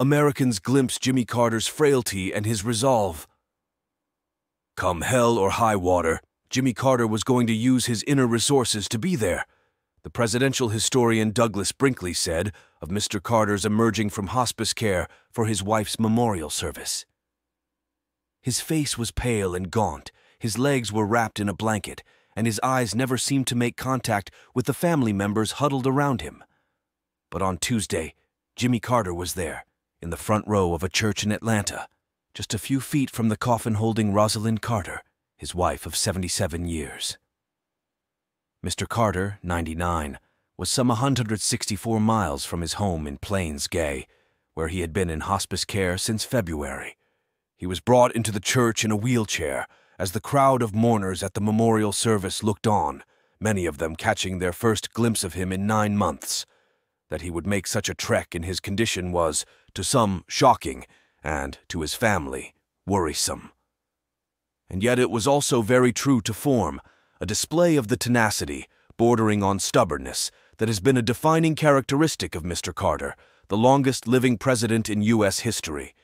Americans glimpsed Jimmy Carter's frailty and his resolve. Come hell or high water, Jimmy Carter was going to use his inner resources to be there. The presidential historian Douglas Brinkley said of Mr. Carter's emerging from hospice care for his wife's memorial service. His face was pale and gaunt, his legs were wrapped in a blanket, and his eyes never seemed to make contact with the family members huddled around him. But on Tuesday, Jimmy Carter was there, in the front row of a church in Atlanta, just a few feet from the coffin holding Rosalynn Carter, his wife of 77 years. Mr. Carter, 99, was some 164 miles from his home in Plains Gay, where he had been in hospice care since February. He was brought into the church in a wheelchair as the crowd of mourners at the memorial service looked on, many of them catching their first glimpse of him in nine months. That he would make such a trek in his condition was, to some, shocking, and, to his family, worrisome. And yet it was also very true to form, a display of the tenacity, bordering on stubbornness, that has been a defining characteristic of Mr. Carter, the longest living president in U.S. history,